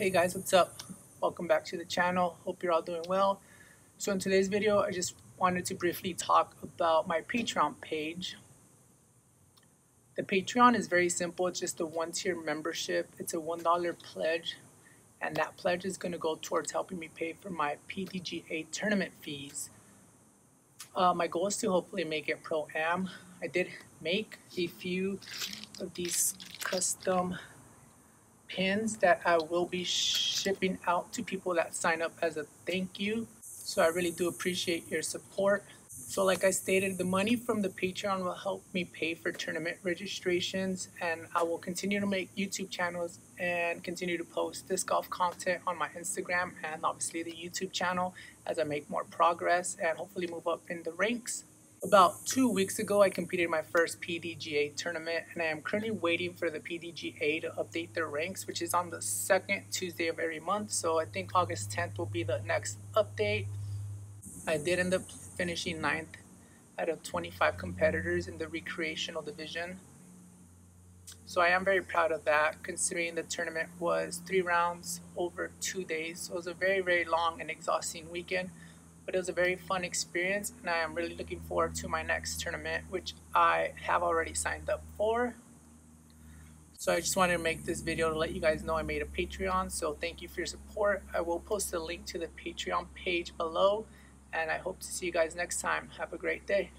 Hey guys, what's up? Welcome back to the channel. Hope you're all doing well. So in today's video, I just wanted to briefly talk about my Patreon page. The Patreon is very simple. It's just a one-tier membership. It's a $1 pledge, and that pledge is going to go towards helping me pay for my PDGA tournament fees. Uh, my goal is to hopefully make it Pro-Am. I did make a few of these custom pins that I will be shipping out to people that sign up as a thank you. So I really do appreciate your support. So like I stated, the money from the Patreon will help me pay for tournament registrations and I will continue to make YouTube channels and continue to post disc golf content on my Instagram and obviously the YouTube channel as I make more progress and hopefully move up in the ranks. About two weeks ago, I competed my first PDGA tournament, and I am currently waiting for the PDGA to update their ranks, which is on the second Tuesday of every month. So I think August 10th will be the next update. I did end up finishing ninth out of 25 competitors in the recreational division. So I am very proud of that, considering the tournament was three rounds over two days. So it was a very, very long and exhausting weekend but it was a very fun experience and I am really looking forward to my next tournament which I have already signed up for. So I just wanted to make this video to let you guys know I made a Patreon so thank you for your support. I will post a link to the Patreon page below and I hope to see you guys next time. Have a great day.